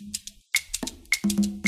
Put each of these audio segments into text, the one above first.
Thank you.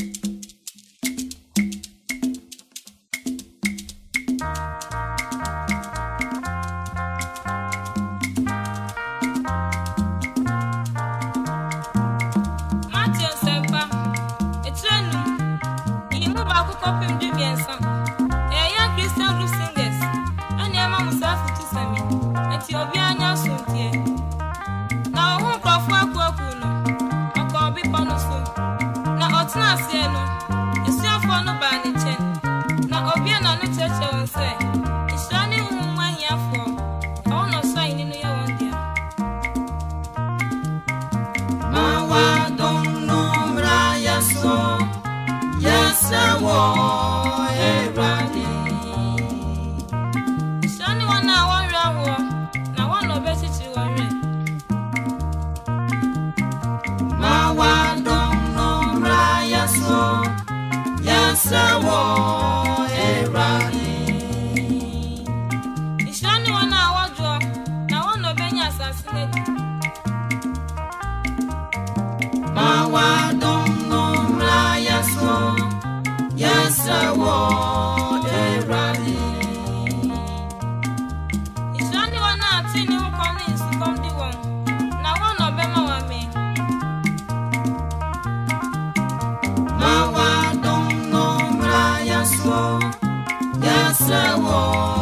sanwó.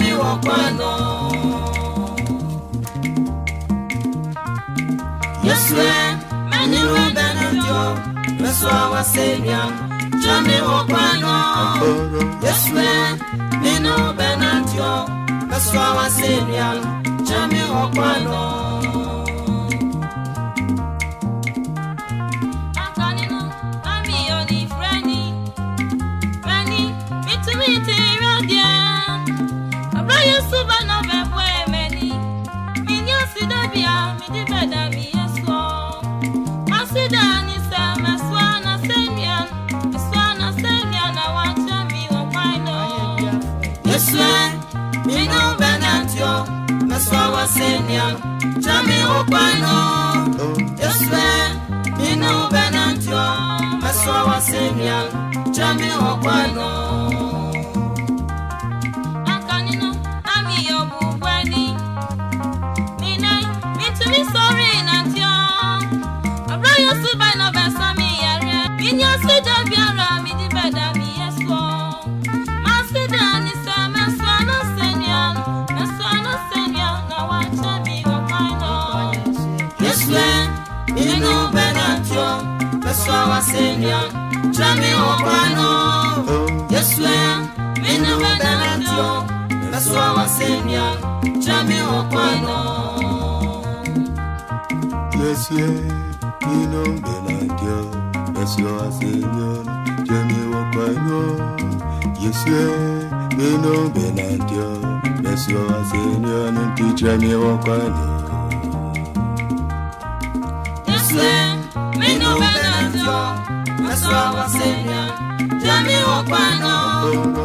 mi wọ́n paná. Yosue, meni wende ndio, Yesu awasaidia, jami wọ́n paná. Yosue, kwano Yoswe Mina ubenantyo Maswa wasimya Chami wakwano Seigneur, jamais au coin Monsieur, mi nombre la Dieu, Monsieur Seigneur, jamais au coin Monsieur, mi nombre la Dieu, Monsieur Seigneur, non tu jamais au coin Monsieur, mi nombre la Dieu, Monsieur Seigneur, jamais au coin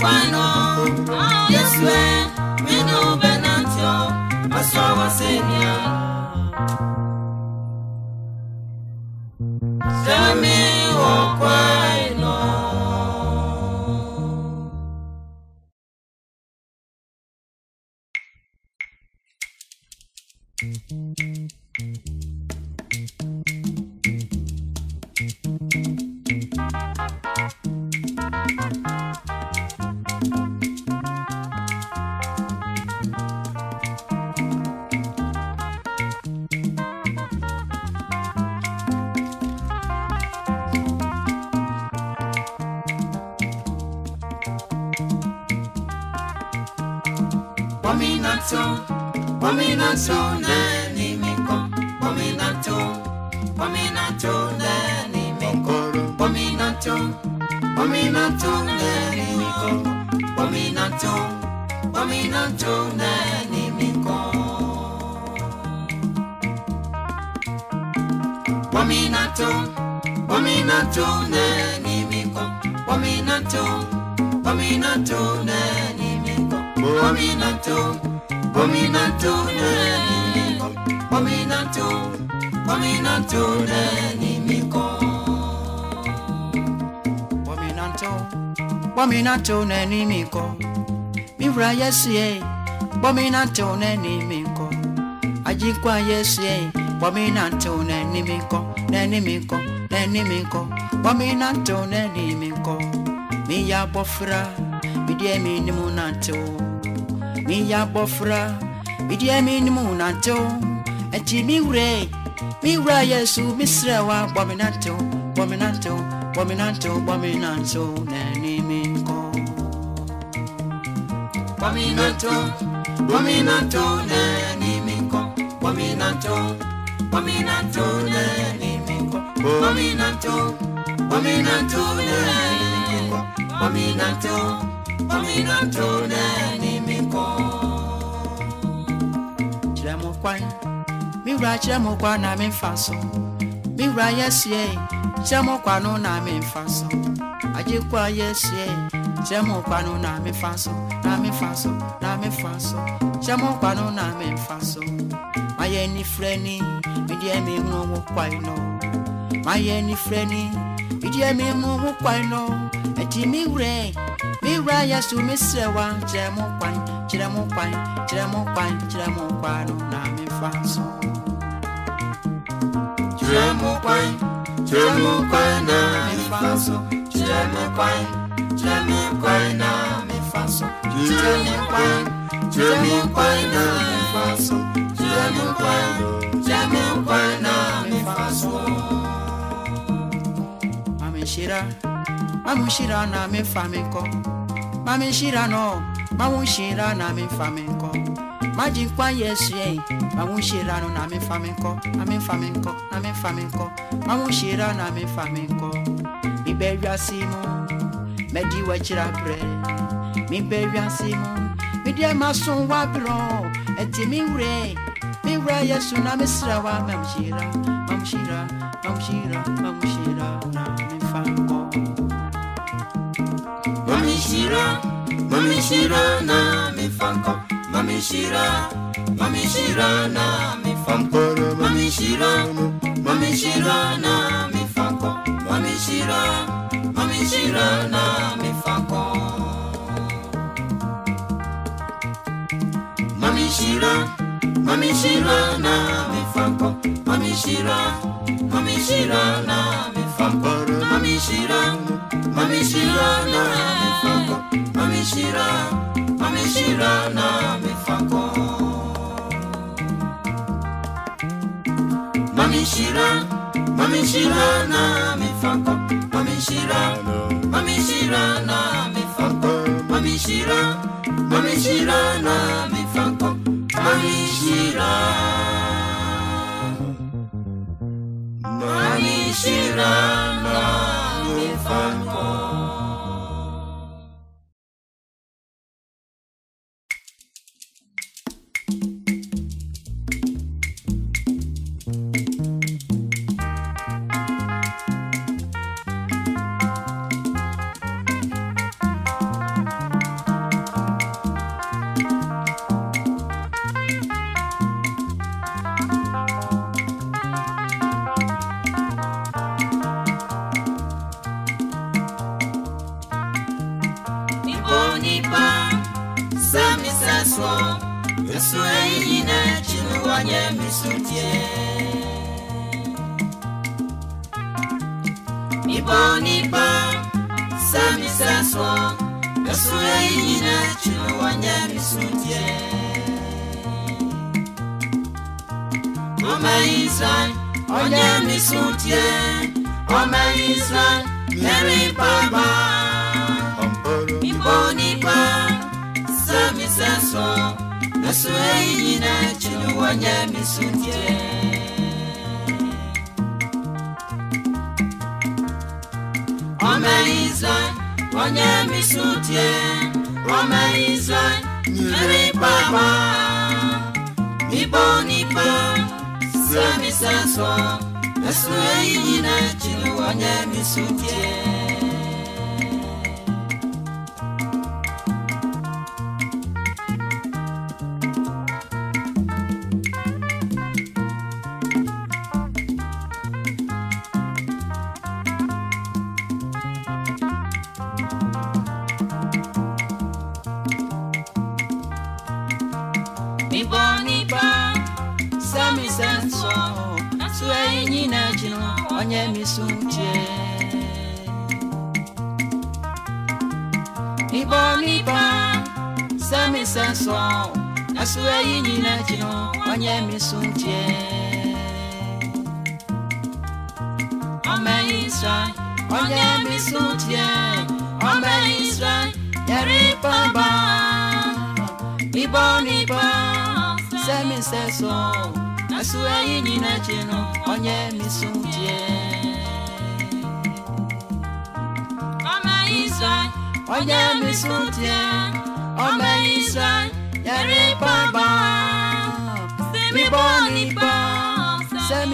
kwano oh, Yeswe eh, minu benantio Aswa wasenia ton, pomina ton nani miko, pomina ton, pomina ton nani miko. Pomina ton, pomina ton nani miko, pomina ton, pomina ton nani miko, pomina ton, pomina ton nani miko, pomina ton, pomina ton nani miko. Bomina tone enemico. Mivra yes ye. Bomina tone enemico. Ajikwa yes ye. Bomina tone enemico. Nenimico. Nenimico. Bomina tone enemico. Miya bofra. Bidie minimu nato. Miya bofra. Bidie minimu nato. Eti miure. Miura yesu misrewa. Bomina tone. Bomina tone. Bominato, bominato, nanimi. Paminato, Paminato, Nanny Minko, Paminato, Paminato, Nanny Minko, Paminato, mi wura Minko, Paminato, Paminato, na Minko. Chiramokwan, so. Mi wura in Faso. Mira, yes, yea, na I'm in so. Ajikwa, yes, yea, na I'm in so. na me fa so na me faso, so hyɛ mo nkwa no na me mfa so mayɛ ni frɛ ni medeɛ mehu ho kwan no mayɛ ni frɛ ni medeɛ no ɛti me werɛ me wura yɛ so me serɛ wa kyerɛ mo kwan kyerɛ mo kwan kyerɛ mo kwan na me faso. so kyerɛ mo kwan na me faso. so kyerɛ mo kwan na me faço, tirando em quando, tirando em quando não me faço, tirando em quando, tirando em quando não me faço. Mami shira, mamu shira na mi famenco, mami shira no, mamu shira na mi famenco. Majin kwa yesu ye, mamu shira no na mi famenco, na me famenco, na me famenco, mamu shira na me famenco. Ibejwa simu, mediwa chira prayer. me be wiase mu me deɛ maso wabrɔ ɛte me wurɛ me wurɛ yesu na mesrɛ wa mamhyira mamhyira mamhyira shira na mifanko, nkɔ mamhyira na mifanko, nkɔ mamhyira na mifanko, nkɔ mamhyira na mifanko. nkɔ mamhyira na Mamishira, Mamishira na mifampo, Mamishira, Mamishira na mifampo, Mamishira, Mamishira na mifampo, Mamishira, Mamishira na mifampo. Mamishira, Mamishira na mifampo, Mamishira, Mamishira na mifampo, Mamishira, Mamishira na mifampo. Shirana, Nifan Kor. onye misutie omeizo onye misutie omeizo nyere ikpama mibo nipo semiseso esu eyi na chiri onye misutie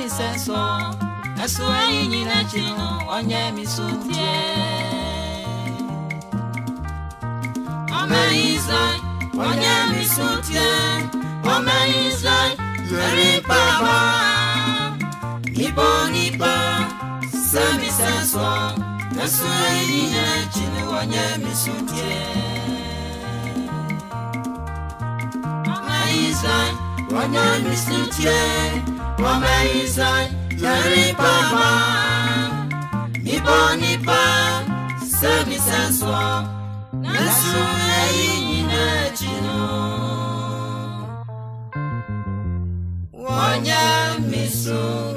mi sẹ́sọ ẹ̀sùn ẹ̀yìn ọ̀nyẹ́ mi sùn tiẹ̀. ọ̀nyẹ́ mi sùn tiẹ̀ yẹrí ìbò nípa sẹ́mi sẹ́sọ ẹ̀sùn ẹ̀yìn yìí ọ̀nyẹ́ mi sùn tiẹ̀. ọ̀nyẹ́ Omeizai Yaripama Nipo nipa Semi sensual Nesu eyi yine Wanya misu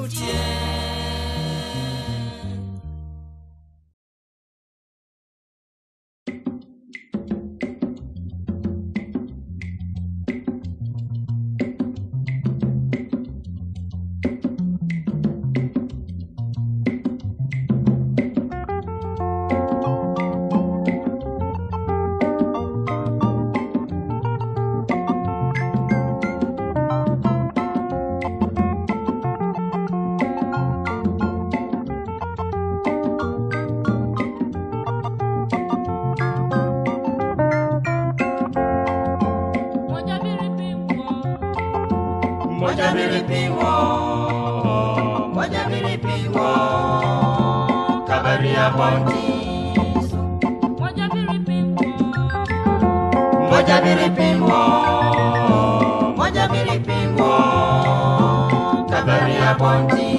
abɔnten.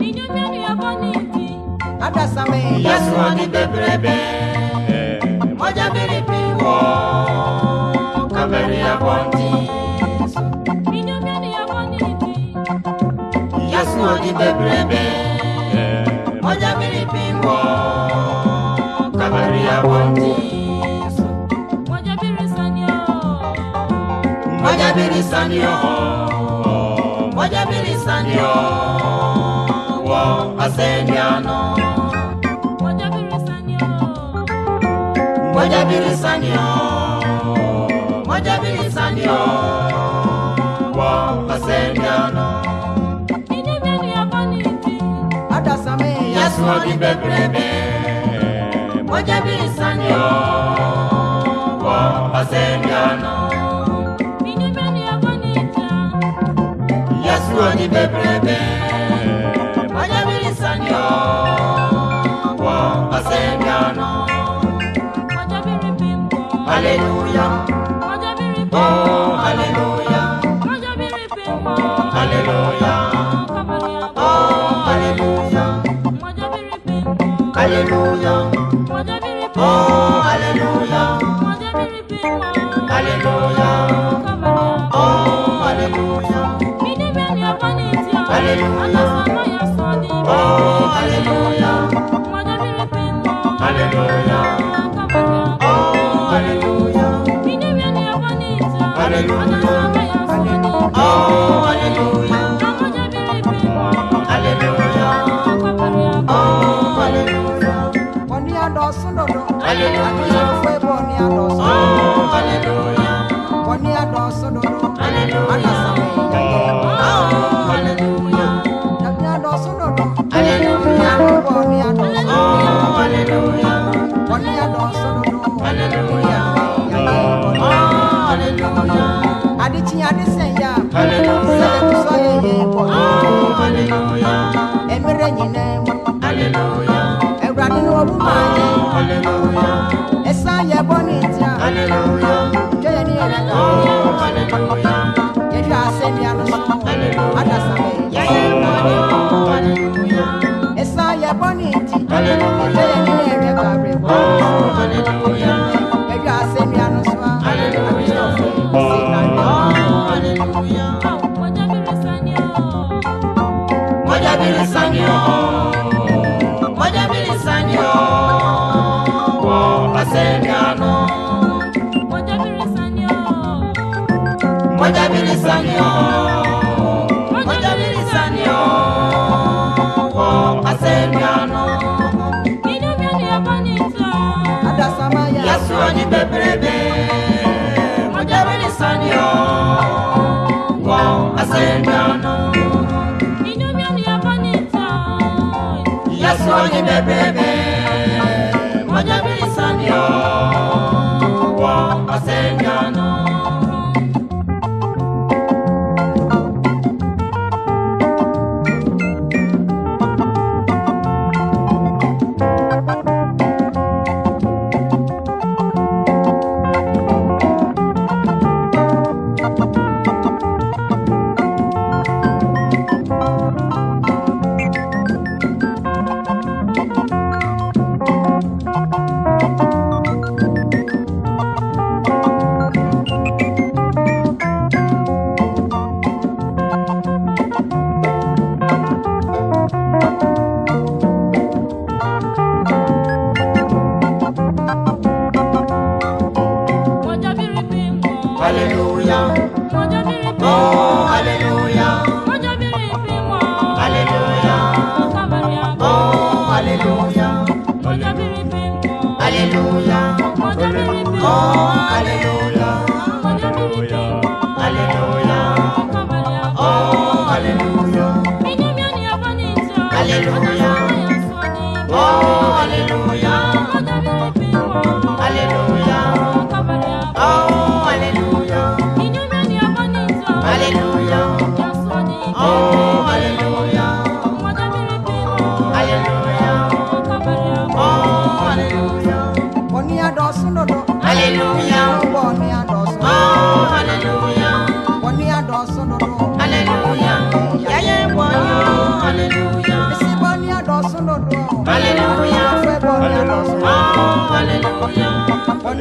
Ninyɔnmi ni abɔnten ti. Adasame. bebrebe. Mɔja bere bi wɔ kamɛri abɔnten. Ninyɔnmi ni bebrebe. Mɔja bere bi wɔ kamɛri abɔnten. Mɔja bere Mojabilisa ndio wa asendiano Mojabilisa ndio Mojabilisa ndio wa asendiano Yesu alibebrebe Mojabilisa ndio wa asendiano ani bebrebe manyabiri wa asengano manyabiri bimbo haleluya manyabiri bimbo oh haleluya manyabiri oh haleluya manyabiri oh haleluya Hallelujah. Oh, hallelujah. Hallelujah. I said no. Yes, one in the baby.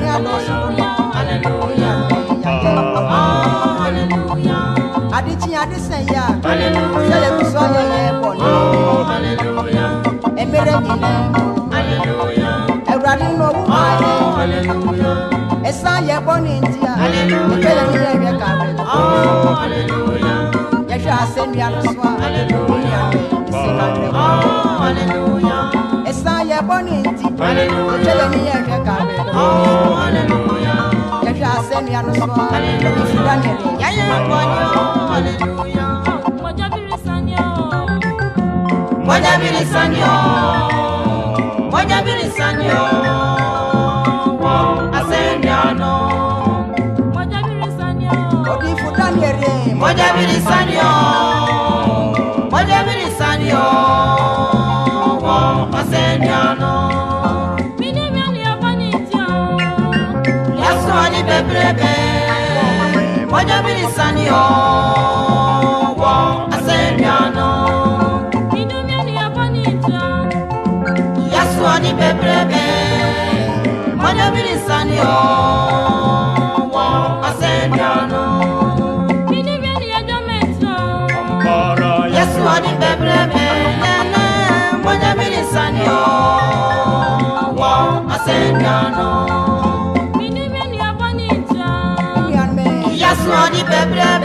Hallelujah! adisẹya sẹlẹ kusọ yẹyẹ bọ ní ẹmẹrẹ nyina ẹwurade nínú owó máa yẹ ẹsẹ ayẹ bọ ní ntia ẹgbẹlẹ ní ẹyẹ kàwé yẹhwẹ asẹnua lọsọ a Hallelujah! Hallelujah! rẹ yẹ bọ́ ní ti ó tẹ́lẹ̀ ní yẹ kẹ́ kàwé yẹ̀fẹ́ àṣẹ́ni arúgbó ìfúdà nìyẹn. yẹ́yẹ́ bọ́ ní ó mọ̀jọ́bìrì sàn ni ó mọ̀jọ́bìrì sàn ni ó mọ̀jọ́bìrì sàn ni ó àṣẹ́ni àná. mọ̀jọ́bìrì sàn ni ó. òbí ìfúdà nìyẹn. mọ̀jọ́bìrì sàn ni ó. brebe Moja bini sani o Wo asenyano Idumye ni apanita Yasu ani bebrebe Moja bini sani o Wo asenyano Idumye ni ajometa Yasu ani bebrebe Snowy baby.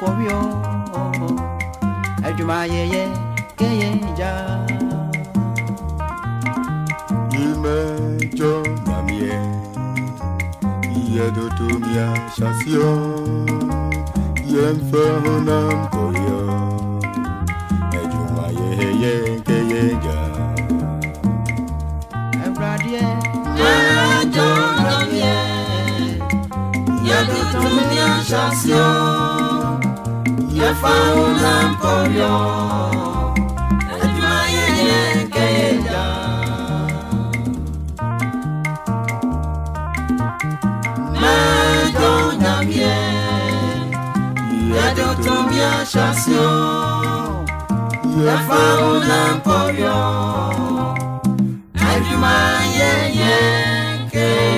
obvio sensation. Le femme d'un porion. Aïe, du yeah. yé,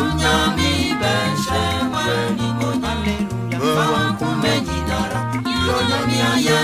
Onyami bẹ̀ṣẹ̀ wá ní onyami. Fáwọn kún méjì dára. Onyami ayẹ.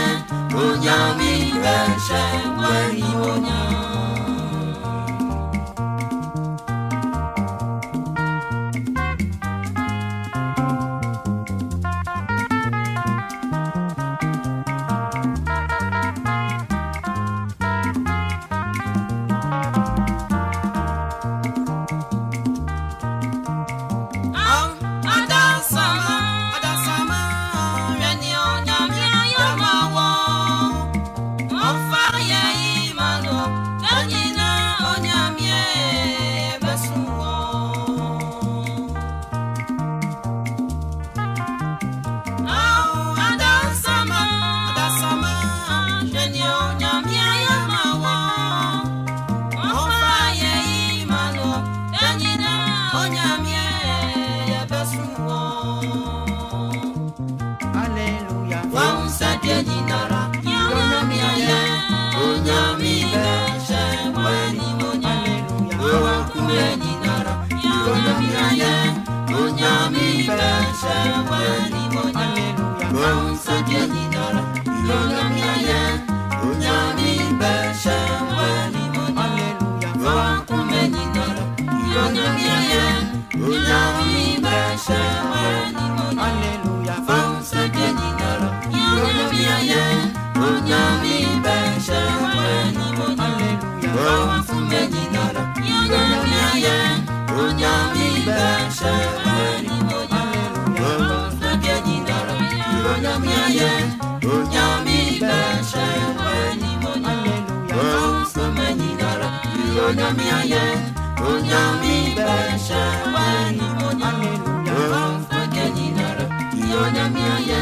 onyami ayé onyami bẹsẹ wẹni onyami fanfakẹni nara onyami ayé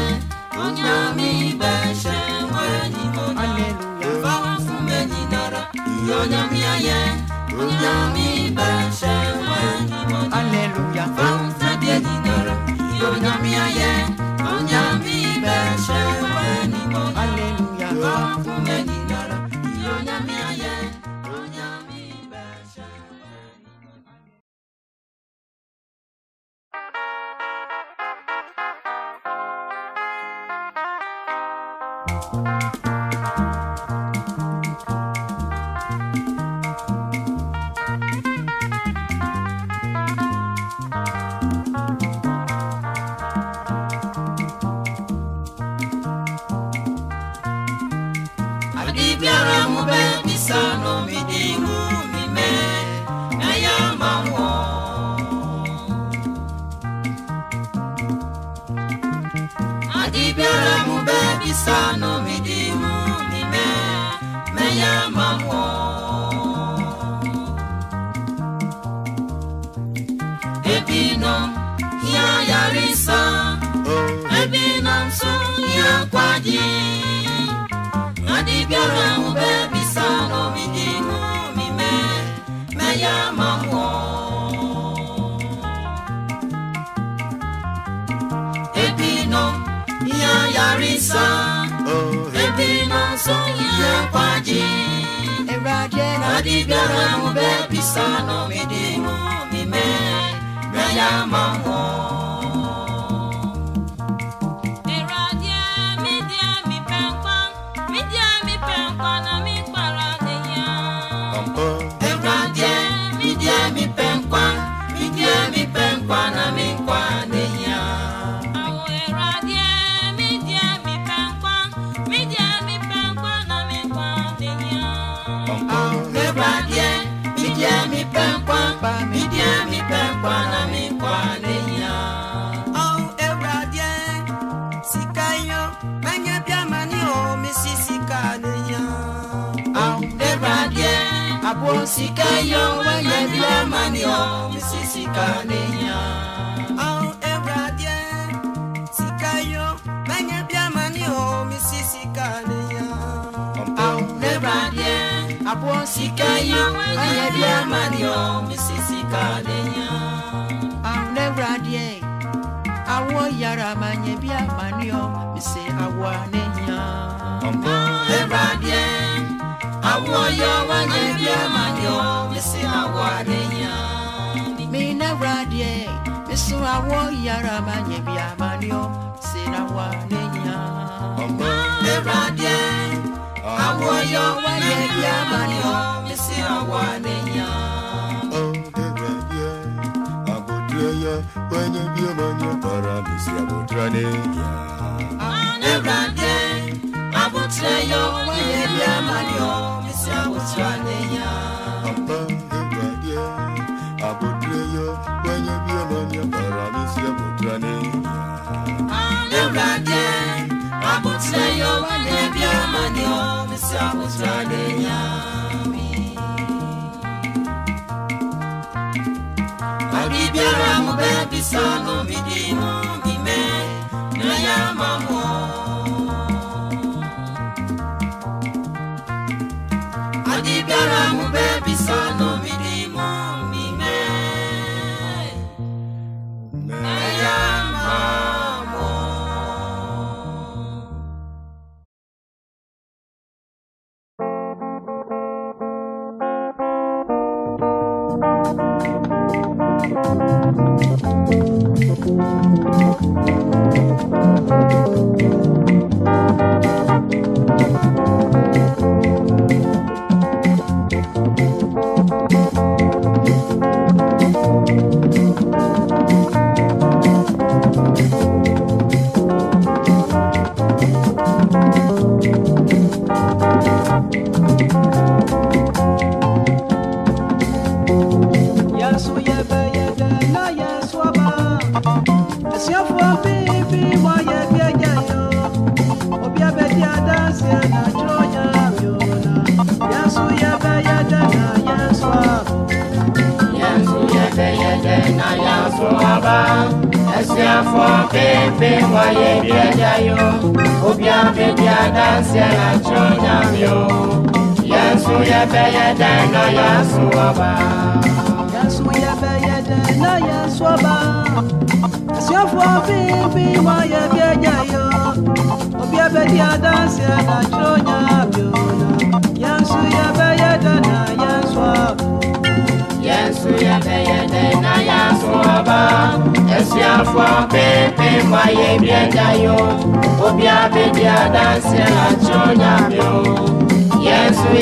onyami bẹsẹ wẹni onyami fanfakẹni nara onyami ayé bẹsẹ wẹni onyami fanfakẹni nara onyami abosika yo wenye bilamani o misisika nenya au ebradie sika yo wenye bilamani o misisika nenya au ebradie abosika yo wenye bilamani o misisika nenya au ebradie awo yara manye bilamani o misi awa nenya au ebradie moyo wanyebia manyo mesina wadenya mina radie mesura wo yara manyebia manyo sina wadenya me radie awoyo wanyebia manyo mesina wadenya Wenye bia manyo para misi abotrane ya Ane brande Abotre yo Wenye bia manyo Biara mu bɛ bisa no mi di mu mi mɛ na ya ma mu.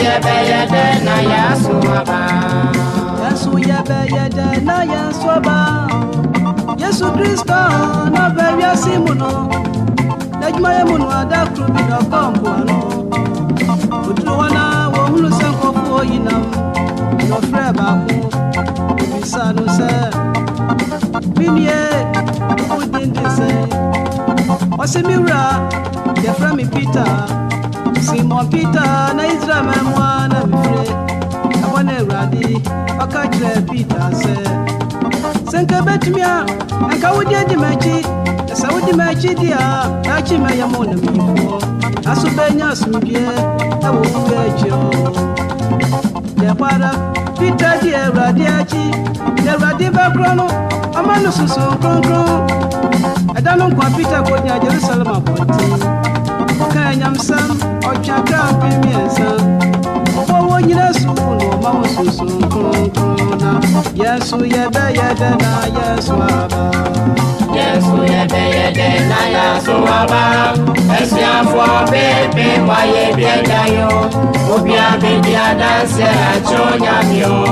yɛbɛyɛdɛ na yɛasoaba yesu yɛbɛyɛdɛ na yɛnsoaba yesu kristo na bɛwiase mu no n'adwumayɛ mu no adakoro bi na ɔkɔ mboa no oduru hɔ na wɔhunu sɛ nkɔfoɔ yinam na ɔfrɛ baako obisa no sɛ menue wo din sɛ ɔse me wura yɛfrɛ me peter simon peter na israel mɛmoa na mefrɛ ɛhɔ ne awurade ɔka kyerɛ peter sɛ sɛ nka bɛtumi a di wode adi m'akyi na sɛ wode m'akyi di a daakye mɛyɛ mo namiyifoɔ aso bɛnya asomdwoeɛ ɛwɔ wo bɛakyirɛ dɛpɔ ara peter di awurade akyi na awurade bɛkorɔ no ɔma no susu kronkron ɛda no nkwa peter kɔnya jerusalem abɔnten anyamsɛm ɔtwaka afe mmiɛnsa ɔbɔ wɔ nyina suu na ɔma wo sunsum kronkron na yɛso yɛdɛ yɛdɛ na yɛso aba yɛso yɛdɛ yɛdɛ na yɛso aba ɛsuafoɔ pepe wɔayɛ biada yo obia bedi adanseɛ akyerɛ onyame o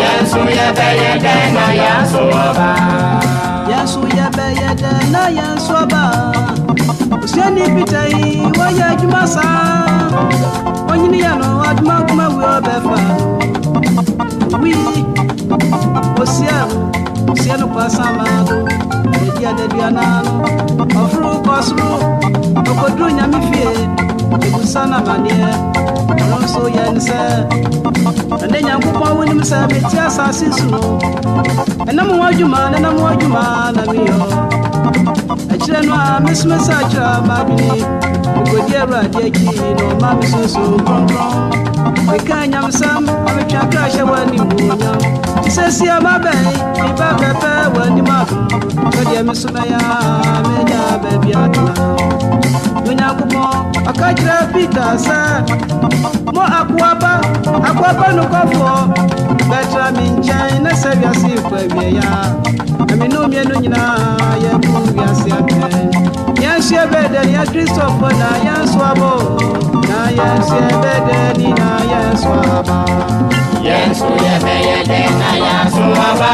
yɛso yɛdɛ yɛdɛ na yɛso aba yɛso yɛdɛ yɛdɛ na yɛso aba Usieni picha hii wewe Juma saa Onyini ya no Juma kuma ọbẹ befa Wi Usia Usia no kwa sama Edia de diana Ofru kosru Okodru nyami fie Egusana manie Alonso yense Ande nyankupwa wini msa betia sasi sunu Enamu wajuma, enamu wajuma na miyo akyerɛ no a mesomɛ sɛ akyerɛ a maabini ɔkɔdi awurade akyi na ɔma me so so nkronkron meka nyamsam ɔmetwa kahyɛ w'animuonyam sɛsia mabɛn meba bɛpɛ w'anim ado sɛdeɛ me so bɛyɛ a mɛnya baabi atena onyankopɔn ɔka kyerɛ peter sɛ mo akoaba akoaba nokɔfoɔ bɛtra me nkyɛn na sɛ wiase kɔ awieɛ a na me ne omienu nyinaa yɛbu wiase atwɛn yeshebede ya kristofo na yeswabo na yeshebede ni na yeswaba yesu yebeyede na yasowaba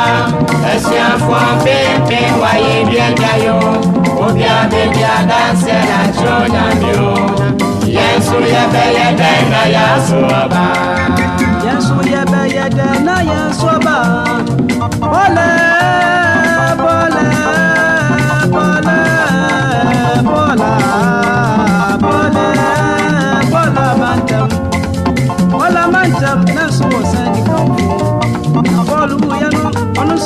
esiafo pepe waye biegayo obiabebiadanse na tionyamio yesu yebeyede na yasowaba yesu yebeyede na yeswaba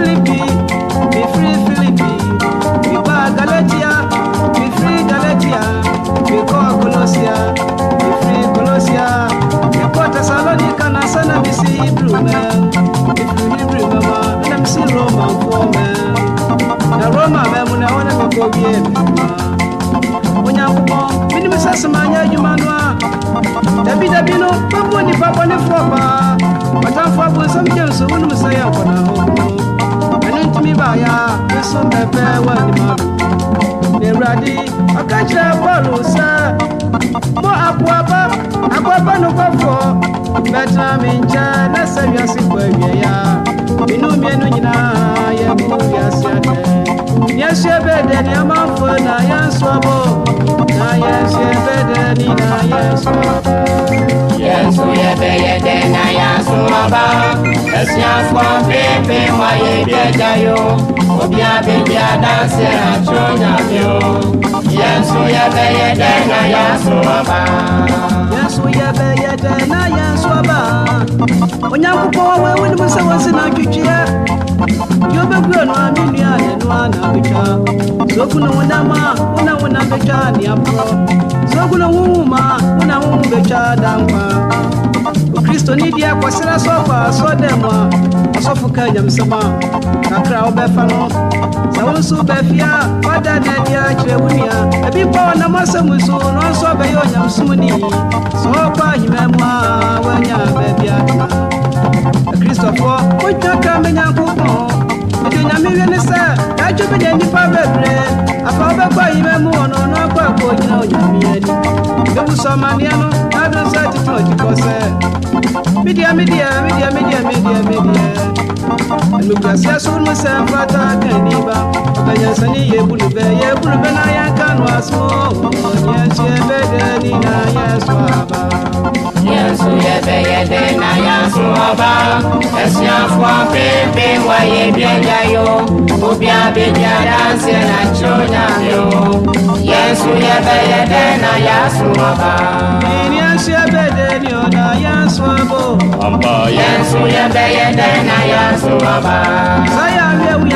Philippi, be free Philippi, be back Galatia, be free Galatia, be call Colossia, be free Colossia, be call Thessalonica, and sana be see Hebrew man, be free Hebrew mama, and I'm see Roman for man. Na Roma mẹ́mu na wọ́n ẹ̀kọ́ kọ́ bí ẹ̀mí. Onyankopɔn, mini mi sá sèmá nyé adwuma no a, dàbí dàbí no, bẹ́ẹ̀ bú nípa bọ́ ní fúlọ̀ paa, ọ̀tá fún abúlé sọ́mi jẹ́ nsọ́, wọ́n ní mi sá yẹ ọ̀kọ̀ náà hó baya isu mebe wani maru neradi ọkachira bọọlụ sa mụ abụaba akwaba n'ụkwafọ metara m ncha na-ese wiasị kwa ewie ya minụ mienu nyinaa ya bụ wiasị adịghị Yeshe bede ni amafo na yeswabo Na yeshe bede ni na yeswabo Yesu yebe yede na yasumaba Esiaswa pepe mwa yebe jayo Obia bebia danse acho nyabyo Yesu yebe na yasumaba Yesu yebe na yaswaba Onyankupɔ wɔ wɔ wɔ nimu sɛ wɔsi na yobegwe nwa mini ale nwa na becha zokuno wona ma una wona becha ni ma zokuno wuma una wumu becha dangwa okristo ni dia kwasira sofa sodemwa ọsọfo ka nyamsɛm a kakra wobɛfa no sɛ wo nso baafia wada ne adi akyerɛ wo nua ebi bɔ ɔnam asɛm so na ɔnso ɔbɛyɛ onyamsom ne yi sɛ ɔkɔ ahima mu a woanya baabi atena kristofoɔ mogyina ka me nyankopɔn mede nyame wie ne sɛ ɛtwe bi deɛ nnipa bebree afa wobɛkɔ yima mu wɔ no na akɔ akɔ gyina onyame ani mebu sɔ amanneɛ no adom sɛ atete ɔtikɔ sɛ medeɛ medeɛ medeɛ medeɛ medeɛ medeɛ anukurasiɛ so mu sɛ mfata ka niba ɔbɛnyansane yɛbu no bɛ yɛbu no bɛ na yɛnka no aso ɔnyɛnhyeɛ bɛdɛ ni na yɛso aba Yesu yẹbẹyẹbẹ na yansu ọba ẹsuafo apẹẹpẹ wọye biẹja yo obi abeja dansi na tso yo. Yesu yẹnsu yẹbẹyẹbẹ na yansu ọba. ìrìnàṣẹ bèdè ni ò na yansu abo. Yesu yẹnsu yẹbẹyẹbẹ na yansu ọba. sáyà mi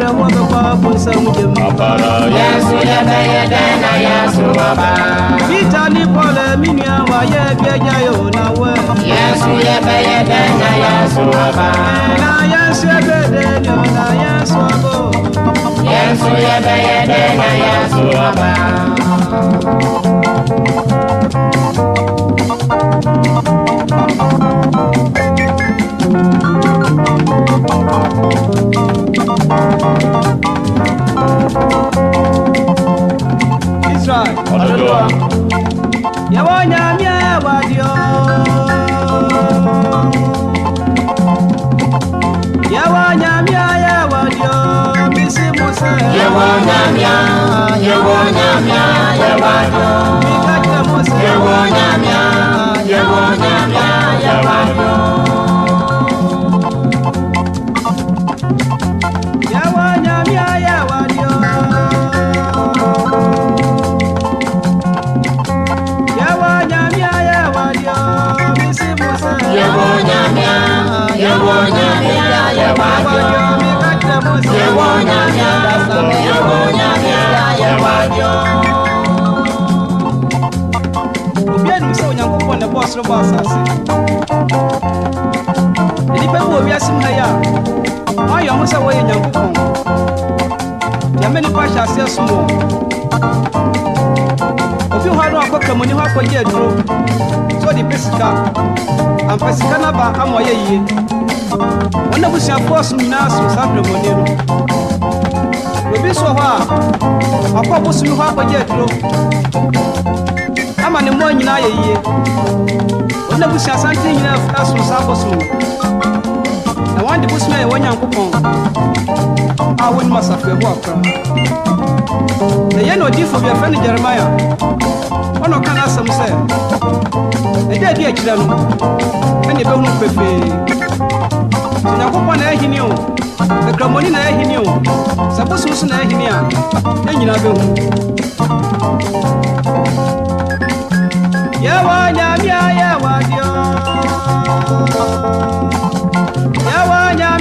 rẹ̀ wọ́n fi pa kó sẹ́wọ́n jẹ mọ́. ọ̀pọ̀lọ yẹnsu yẹtẹyẹtẹ náà yẹnsu bàbá. níta ní pọlẹ mi ni àwọn ayé bí ẹja yóò náà wẹ. yẹnsu yẹtẹyẹtẹ náà yẹnsu bàbá. ẹ̀ka yẹnsu ẹgbẹ̀dẹ ni ọ̀nà yẹnsu ọgọ́. yẹnsu yẹtẹyẹtẹ náà yẹnsu bàbá. akɔgye aduro sɛ ɔde pɛ sika amfa sika no aba ama ɔyɛ yie wɔn abusuafoɔ som nyinaa so saa berɛmɔne no obi so hɔ a wakɔ abosom hɔ akɔgye aduro ama ne mmoa nyinaa yɛ yie wɔn abusua santen nyinaa fita so saa abosom no na wɔn de bosom a yɛwɔ nyankopɔn a wɔnim asafoɛho akora na ɛyɛ na ɔdifo bi ɛfɛ no jeremia ɔna ɔka n'asɛm sɛ ɛda adi akyirɛ no ɛne ɛbɛhu pefee sɛ na ɛhene o akramɔni na ɛhene o sɛ bosom so na ɛhene a ɛnyina bɛhu yɛwɔ nyame yɛwɔ adeɛ yɛwɔ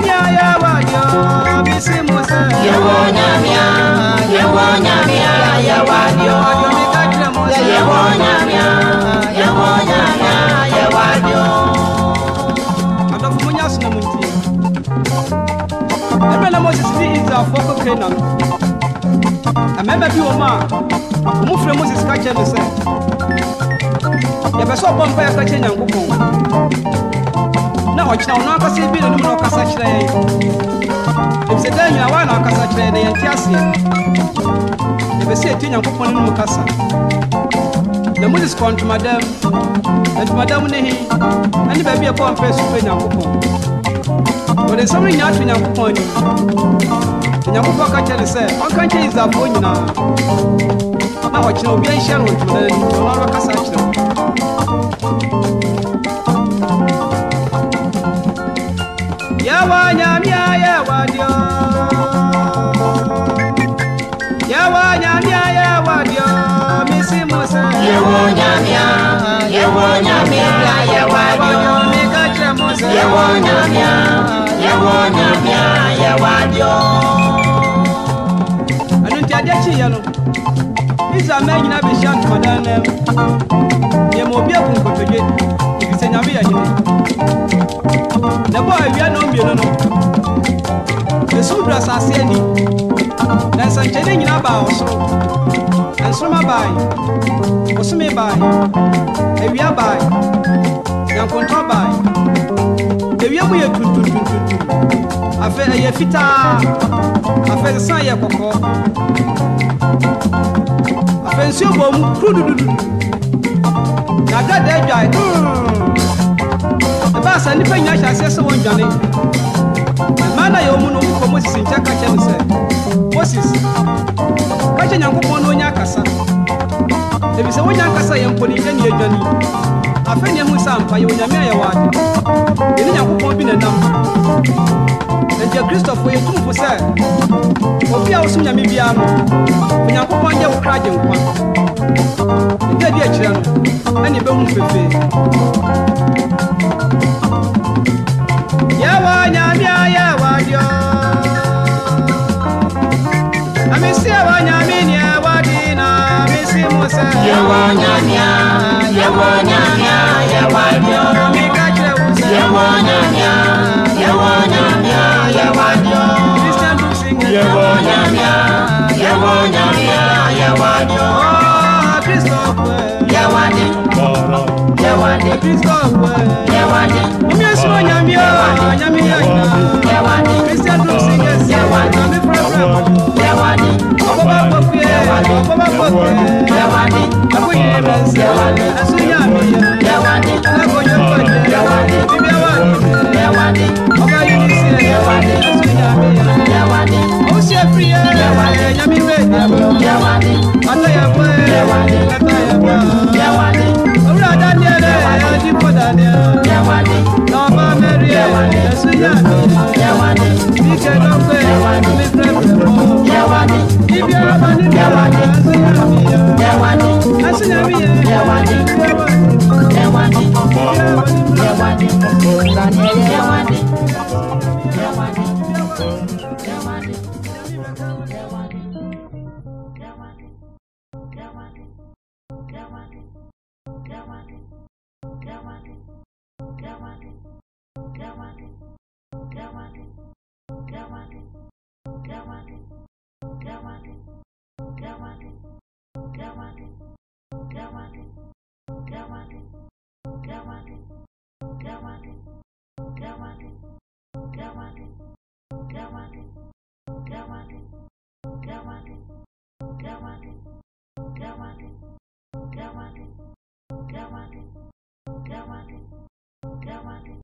nyame yɛwɔ adeɛ bisi mu sɛ yɛwɔ nyame yewonyamia yewabio yewonyamia yewonyamia yewabio adɔfomunyasono na moses de israelfoɔ kɔ kanaan ɛmɛma bi wɔ mu a ɔmo frɛ moses ka kyerɛ no sɛ yɛpɛ sɛ ɔbɔ mpa yɛka kyerɛ nyankopɔn na ɔkyena ɔno akasa bi nanim na ɔkasa kyerɛ yɛn ɛbɛsɛ ɛtie nyankopɔn ne no mu kasa na moses kɔ ntomadam na ntomadam ne he ɛne baabi ɛkɔ mpɛ sufɛ nyankopɔn wɔde nsɛm no nyinaa to nyankopɔn anim nyankopɔn ka kyerɛ ne sɛ ɔnka nkyɛ israelfoɔ nyinaa na ɔkyerɛ obia nhyia no ntomadam anim ɔno ara bɛkasa akyerɛ wo nyamia yewa dio yewo nyamia yewo nyamia yewa dio ɛnu nti adeɛ kyi yɛ no israel mɛ nyinaa bɛhyia ntomadan na mu yɛ ma obi abu nkotodwe efisɛ nyame yɛ hene na ɛbɔ awia na ɔmmienu no esu wura asase ani na nsɛnkyɛnne nyinaa baa ɔsoro nsoroma bae bosome bae awia bae nyankontɔ bae awia mu yɛ tuntuntuntuntum afei ɛyɛ fitaa afei nsa yɛ kɔkɔɔ afei nsuo bɔ mu kuru dududu na dada adwae hmm. ɛbaa sa nnipa nyina hyɛ aseɛ sɛ wɔn dwane mmaa na yɛ wɔ mu no wɔkɔ moses nkyɛ ka kyɛ no sɛ moses wakyɛ nyankopɔn na ɔnya akasa ɛfiri sɛ wonya akasa yɛ mponiyɛ ne yɛdwane afei ne ɛhu sɛ ampa yɛ onyame a yɛwɔ ade yɛne nyankopɔn bi nenam enti akristofo yɛtumfo sɛ obi a wosom nyame biara no onyankopɔn yɛ wo kra agye nkwa ɛda di akyirɛ no ɛne ɛbɛhu fefee yɛwɔ nyame a musa. Yẹ̀wò nyanya, yẹ̀wò nyanya, yẹ̀wò nyoro. Mika kyerɛ musa. Yẹ̀wò nyanya, yẹ̀wò nyanya, yẹ̀wò nyoro. Christian do sing. Yẹ̀wò nyanya, yẹ̀wò nyanya, yẹ̀wò nyoro. Oh, Christopher. Yẹ̀wò nyanya. Yewande eh. Yewande Imi esumo nyami o nyami yanya Yewande Christian Blue Singers Yewande Nyami program Yewande Oboba Kofi Yewande Oboba Kofi Yewande Akuye Benz Yewande Asu nyami Yewande Alago nyamko Yewande Bibi Yewande Yewande Oba Yunisi Yewande Asu nyami Yewande firi yẹ ẹ̀yẹ mi bẹ́ẹ̀ ni ọtọ yẹ fún ẹ ẹtọ yẹ fún ọ. òwúrọ̀ ajá ni ẹ lẹ ẹ ọjí kọ̀dà ni ẹ lọ́mọ mẹ́rin ẹ ẹ̀sùn yà mí bí kẹ́dọ̀ pé mi fẹ́ fẹ́ mọ́. ibi ọmọ nínú ẹ̀sùn yà mí yẹ ẹ̀sùn yà mí yẹ ẹ̀wà ni. Thank you.